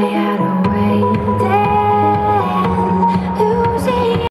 I had a way.